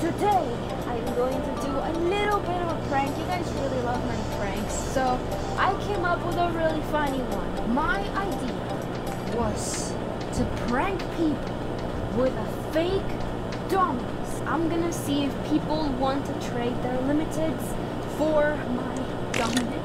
today I'm going to do a little bit of a prank. You guys really love my pranks, so I came up with a really funny one. My idea was to prank people with a fake Dominus. I'm gonna see if people want to trade their limiteds for my Dominus.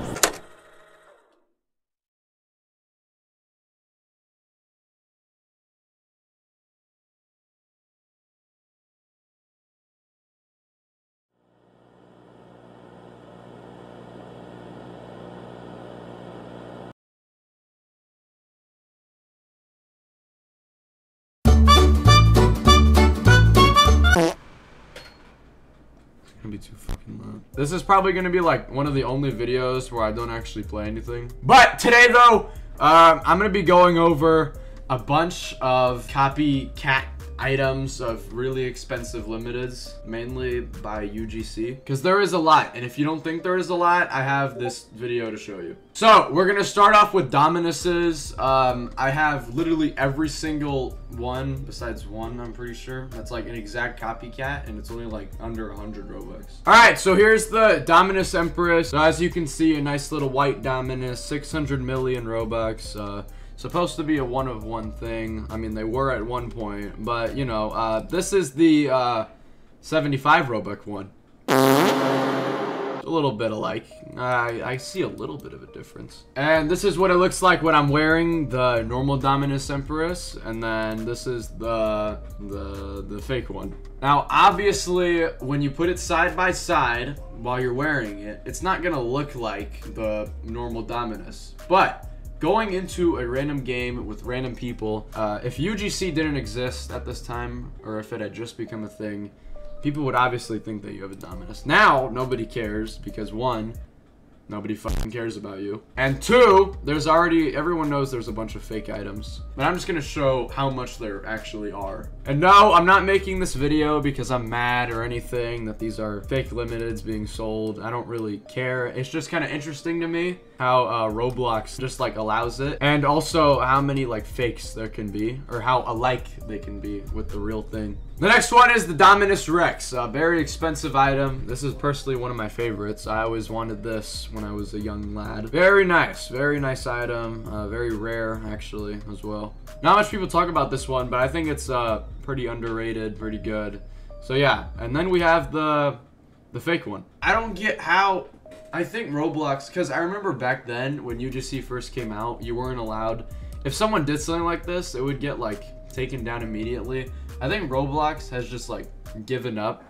Too fucking loud. This is probably gonna be like one of the only videos where I don't actually play anything. But today though, um, I'm gonna be going over a bunch of copycat items of really expensive limiteds, mainly by UGC. Because there is a lot, and if you don't think there is a lot, I have this video to show you. So, we're gonna start off with Dominus's. Um, I have literally every single one, besides one, I'm pretty sure. That's like an exact copycat, and it's only like under 100 Robux. Alright, so here's the Dominus Empress. So as you can see, a nice little white Dominus, 600 million Robux. Uh, supposed to be a one of one thing. I mean, they were at one point, but you know, uh, this is the uh, 75 Robux one. A little bit alike. I, I see a little bit of a difference. And this is what it looks like when I'm wearing the normal Dominus Empress, and then this is the the the fake one. Now, obviously, when you put it side by side while you're wearing it, it's not gonna look like the normal Dominus, but going into a random game with random people, uh, if UGC didn't exist at this time, or if it had just become a thing, people would obviously think that you have a Dominus. Now, nobody cares, because one, Nobody fucking cares about you. And two, there's already, everyone knows there's a bunch of fake items. But I'm just gonna show how much there actually are. And no, I'm not making this video because I'm mad or anything that these are fake limiteds being sold. I don't really care. It's just kind of interesting to me how uh, Roblox just like allows it. And also how many like fakes there can be or how alike they can be with the real thing. The next one is the Dominus Rex, a very expensive item. This is personally one of my favorites. I always wanted this when I was a young lad. Very nice, very nice item. Uh, very rare, actually, as well. Not much people talk about this one, but I think it's uh, pretty underrated, pretty good. So yeah, and then we have the the fake one. I don't get how I think Roblox, because I remember back then when UGC first came out, you weren't allowed. If someone did something like this, it would get like taken down immediately. I think Roblox has just like given up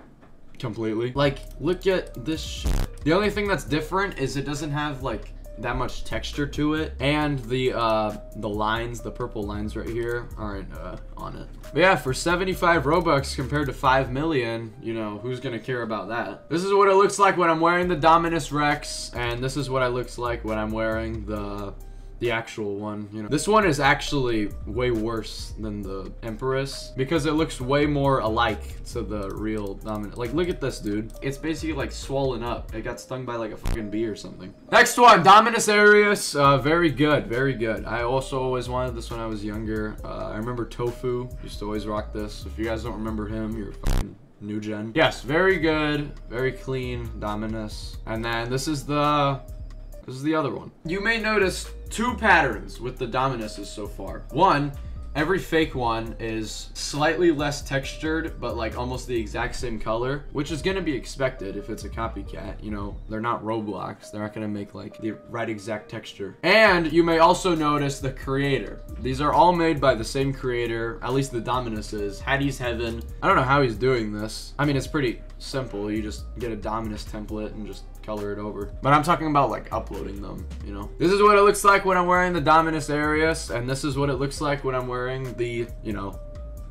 completely. Like, look at this. The only thing that's different is it doesn't have like that much texture to it. And the uh the lines the purple lines right here aren't uh on it. But yeah for 75 robux compared to 5 million you know who's gonna care about that? This is what it looks like when i'm wearing the dominus rex and this is what it looks like when i'm wearing the the actual one, you know. This one is actually way worse than the Empress because it looks way more alike to the real Dominus. Like, look at this, dude. It's basically like swollen up. It got stung by like a fucking bee or something. Next one, Dominus Aureus. Uh, very good, very good. I also always wanted this when I was younger. Uh, I remember Tofu used to always rock this. If you guys don't remember him, you're fucking new gen. Yes, very good, very clean Dominus. And then this is the this is the other one. You may notice two patterns with the Dominuses so far. One, Every fake one is slightly less textured, but like almost the exact same color, which is gonna be expected if it's a copycat. You know, they're not Roblox. They're not gonna make like the right exact texture. And you may also notice the creator. These are all made by the same creator, at least the Dominus is. Hattie's Heaven. I don't know how he's doing this. I mean, it's pretty simple. You just get a Dominus template and just color it over. But I'm talking about like uploading them, you know. This is what it looks like when I'm wearing the Dominus Aureus, and this is what it looks like when I'm wearing the, you know,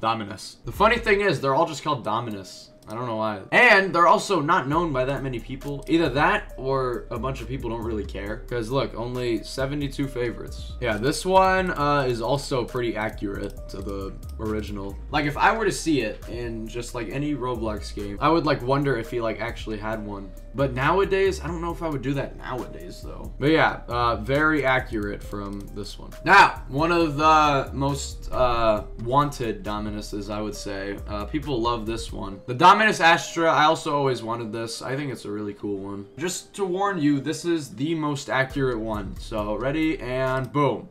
Dominus. The funny thing is, they're all just called Dominus. I don't know why. And they're also not known by that many people. Either that or a bunch of people don't really care. Because look, only 72 favorites. Yeah, this one uh, is also pretty accurate to the original. Like if I were to see it in just like any Roblox game, I would like wonder if he like actually had one. But nowadays, I don't know if I would do that nowadays though. But yeah, uh, very accurate from this one. Now, one of the most uh, wanted Dominuses, I would say. Uh, people love this one. The Dominus Astra, I also always wanted this. I think it's a really cool one. Just to warn you, this is the most accurate one. So ready and boom.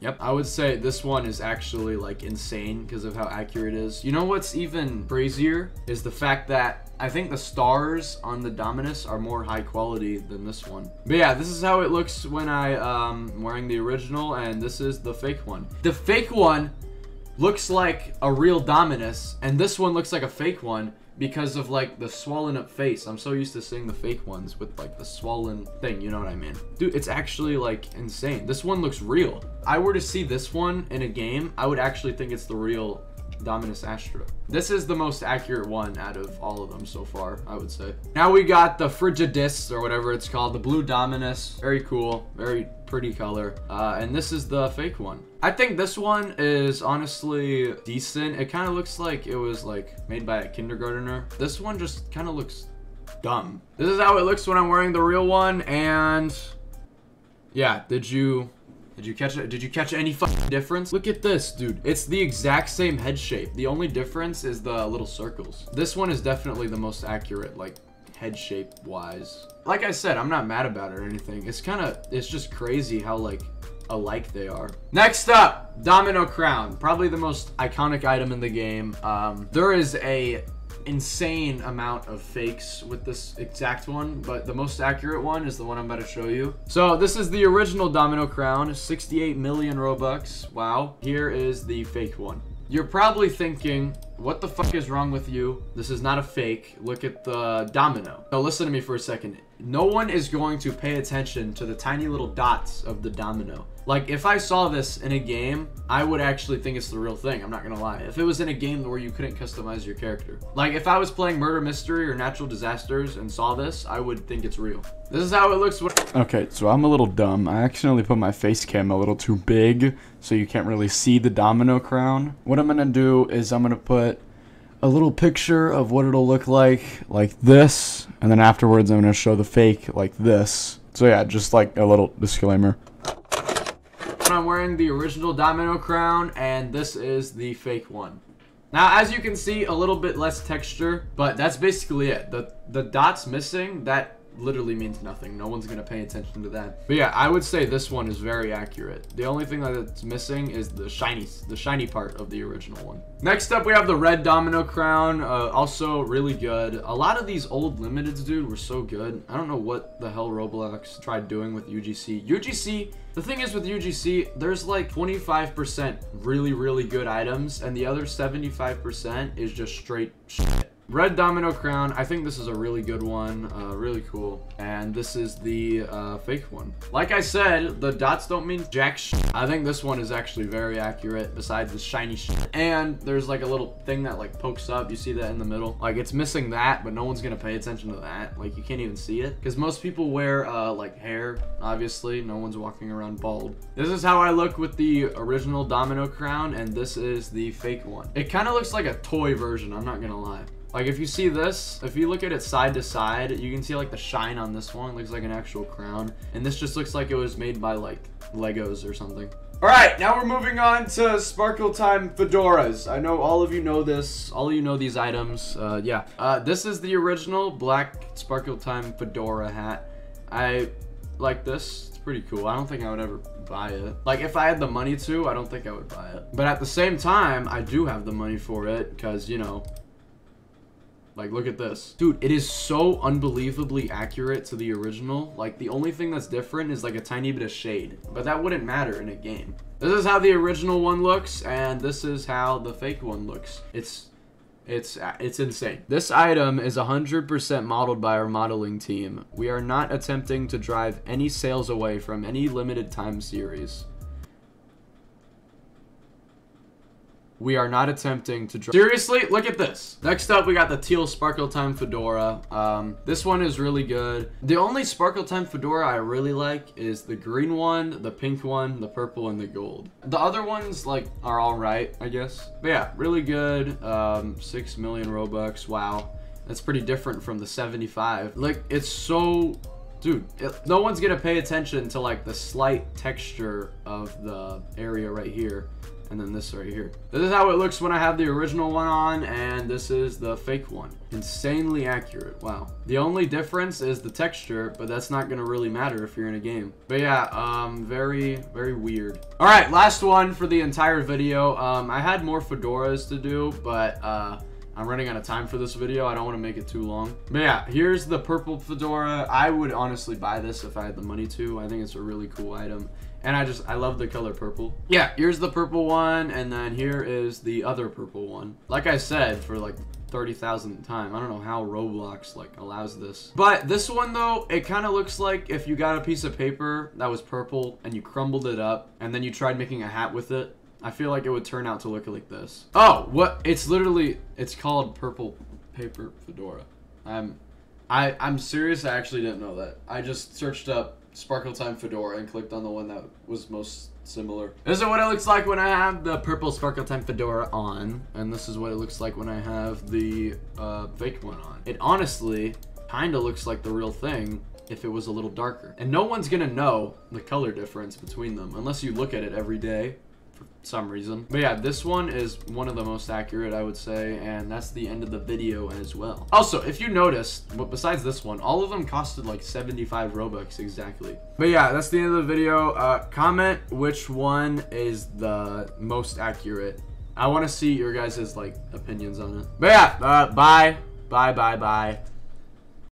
Yep, I would say this one is actually like insane because of how accurate it is. You know what's even crazier is the fact that I think the stars on the Dominus are more high quality than this one. But yeah, this is how it looks when I um wearing the original and this is the fake one. The fake one looks like a real Dominus and this one looks like a fake one because of like the swollen up face. I'm so used to seeing the fake ones with like the swollen thing, you know what I mean? Dude, it's actually like insane. This one looks real. I were to see this one in a game, I would actually think it's the real Dominus Astra. This is the most accurate one out of all of them so far, I would say. Now we got the Frigidus, or whatever it's called, the Blue Dominus. Very cool, very pretty color. Uh, and this is the fake one. I think this one is honestly decent. It kind of looks like it was like made by a kindergartner. This one just kind of looks dumb. This is how it looks when I'm wearing the real one, and yeah, did you did you catch it? Did you catch any difference? Look at this, dude. It's the exact same head shape. The only difference is the little circles. This one is definitely the most accurate, like, head shape wise. Like I said, I'm not mad about it or anything. It's kind of, it's just crazy how, like, alike they are. Next up, Domino Crown. Probably the most iconic item in the game. Um, there is a insane amount of fakes with this exact one, but the most accurate one is the one I'm about to show you. So this is the original Domino Crown, 68 million Robux. Wow. Here is the fake one. You're probably thinking, what the fuck is wrong with you? This is not a fake. Look at the domino. Now listen to me for a second. No one is going to pay attention to the tiny little dots of the domino. Like, if I saw this in a game, I would actually think it's the real thing. I'm not gonna lie. If it was in a game where you couldn't customize your character. Like, if I was playing Murder Mystery or Natural Disasters and saw this, I would think it's real. This is how it looks. Okay, so I'm a little dumb. I accidentally put my face cam a little too big, so you can't really see the domino crown. What I'm gonna do is I'm gonna put a little picture of what it'll look like, like this, and then afterwards I'm gonna show the fake like this. So yeah, just like a little disclaimer. Wearing the original domino crown, and this is the fake one. Now, as you can see, a little bit less texture, but that's basically it. The, the dots missing, that literally means nothing. No one's gonna pay attention to that. But yeah, I would say this one is very accurate. The only thing that's missing is the shiny, the shiny part of the original one. Next up, we have the red domino crown. Uh, also really good. A lot of these old limiteds, dude, were so good. I don't know what the hell Roblox tried doing with UGC. UGC, the thing is with UGC, there's like 25% really, really good items, and the other 75% is just straight shit. Red Domino Crown. I think this is a really good one. Uh, really cool. And this is the uh, fake one. Like I said, the dots don't mean jack I think this one is actually very accurate besides the shiny And there's like a little thing that like pokes up. You see that in the middle? Like it's missing that, but no one's gonna pay attention to that. Like you can't even see it. Because most people wear uh, like hair, obviously. No one's walking around bald. This is how I look with the original Domino Crown. And this is the fake one. It kind of looks like a toy version. I'm not gonna lie. Like if you see this, if you look at it side to side, you can see like the shine on this one. It looks like an actual crown. And this just looks like it was made by like Legos or something. All right, now we're moving on to Sparkle Time fedoras. I know all of you know this. All of you know these items. Uh, yeah. Uh, this is the original black Sparkle Time fedora hat. I like this. It's pretty cool. I don't think I would ever buy it. Like, if I had the money to, I don't think I would buy it. But at the same time, I do have the money for it because, you know, like, look at this. Dude, it is so unbelievably accurate to the original. Like, the only thing that's different is, like, a tiny bit of shade. But that wouldn't matter in a game. This is how the original one looks, and this is how the fake one looks. It's... It's it's insane. This item is 100% modeled by our modeling team. We are not attempting to drive any sales away from any limited time series. We are not attempting to... Seriously? Look at this. Next up, we got the Teal Sparkle Time Fedora. Um, this one is really good. The only Sparkle Time Fedora I really like is the green one, the pink one, the purple, and the gold. The other ones, like, are all right, I guess. But yeah, really good. Um, 6 million Robux. Wow. That's pretty different from the 75. Like, it's so dude it, no one's gonna pay attention to like the slight texture of the area right here and then this right here this is how it looks when i have the original one on and this is the fake one insanely accurate wow the only difference is the texture but that's not gonna really matter if you're in a game but yeah um very very weird all right last one for the entire video um i had more fedoras to do but uh I'm running out of time for this video. I don't want to make it too long. But yeah, here's the purple fedora. I would honestly buy this if I had the money to. I think it's a really cool item. And I just, I love the color purple. Yeah, here's the purple one. And then here is the other purple one. Like I said, for like 30,000 time. I don't know how Roblox like allows this. But this one though, it kind of looks like if you got a piece of paper that was purple and you crumbled it up and then you tried making a hat with it I feel like it would turn out to look like this. Oh, what? It's literally, it's called Purple Paper Fedora. I'm, I, I'm serious. I actually didn't know that. I just searched up Sparkle Time Fedora and clicked on the one that was most similar. This is what it looks like when I have the purple Sparkle Time Fedora on. And this is what it looks like when I have the uh, fake one on. It honestly kind of looks like the real thing if it was a little darker. And no one's gonna know the color difference between them unless you look at it every day some reason. But yeah, this one is one of the most accurate, I would say, and that's the end of the video as well. Also, if you noticed, but besides this one, all of them costed like 75 Robux exactly. But yeah, that's the end of the video. Uh, comment which one is the most accurate. I want to see your guys' like opinions on it. But yeah, uh, bye, bye, bye, bye.